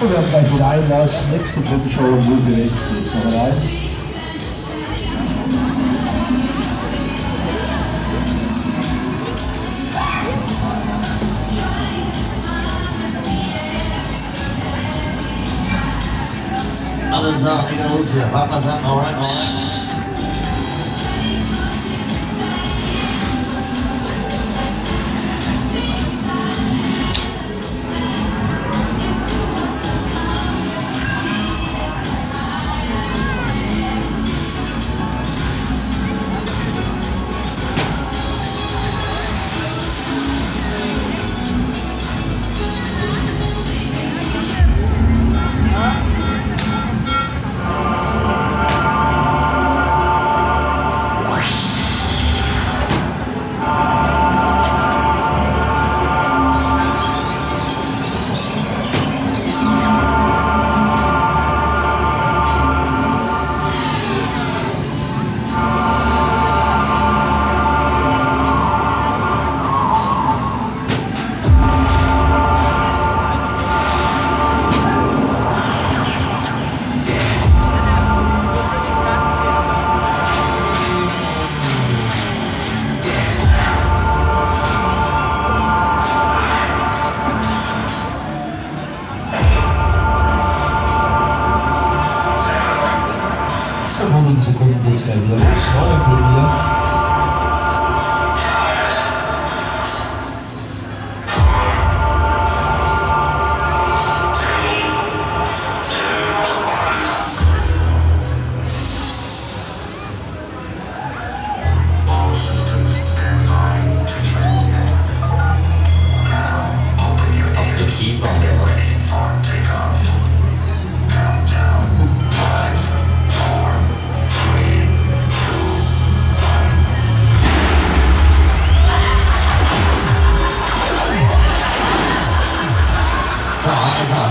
wir werden gleich wieder Einlass. Nächste Show Movie X. Jetzt noch rein. Alle sagen, egal los hier. Wagner sagt, alright, alright. Die Sekunden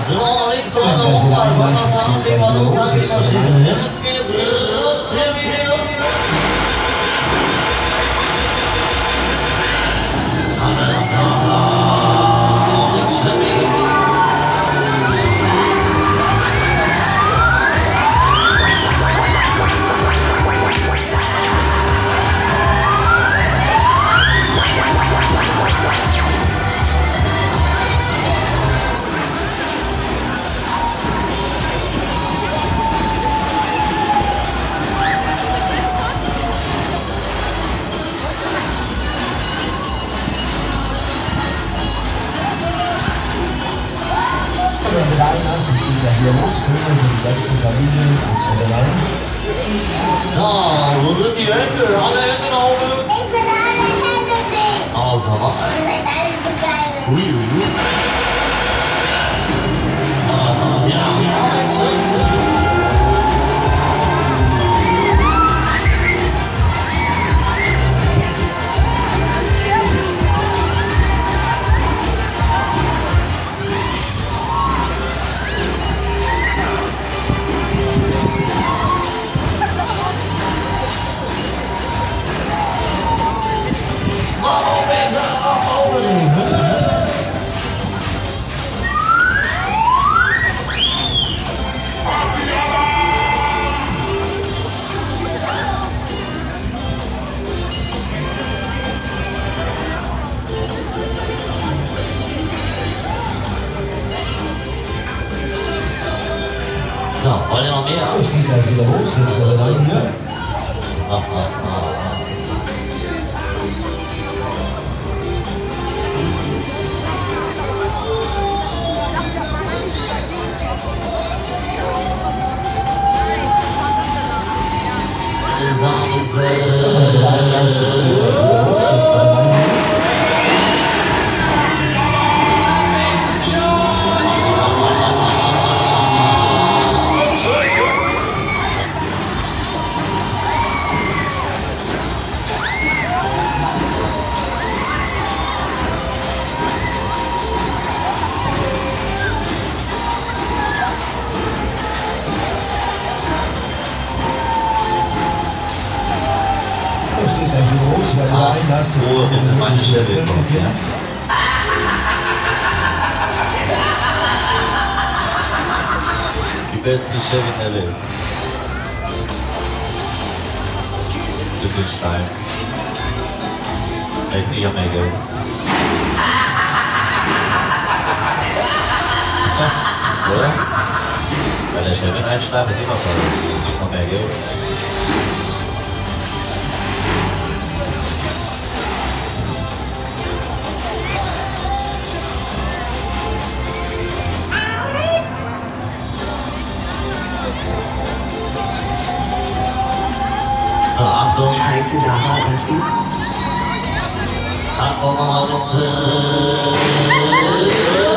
ist er. So, nach links, so, nach oben, Wagner sagt, Thema los, an die Maschine. Jetzt geht's los. Champion. Es geht gleich wieder los. Hören wir die ganze Familie. Jetzt wieder rein. Da, wo sind die Hände? Alle Hände nach oben. Ich bin alle Hände. Außer los. Jetzt wieder rein hier. Ah, ah, ah, ah. Einlass. Ruhe bitte, meine Stelle kommt, ja? beste Chevy der Welt. Bisschen steil. Vielleicht ich auch mehr Geld. Oder? Weil der Chevy einschreiben ist immer toll. Kriegt noch mehr Geld. So, Achtung. Heiße Sarah öffnen. Achtung nochmal jetzt. Oder vielleicht wieder Einlass,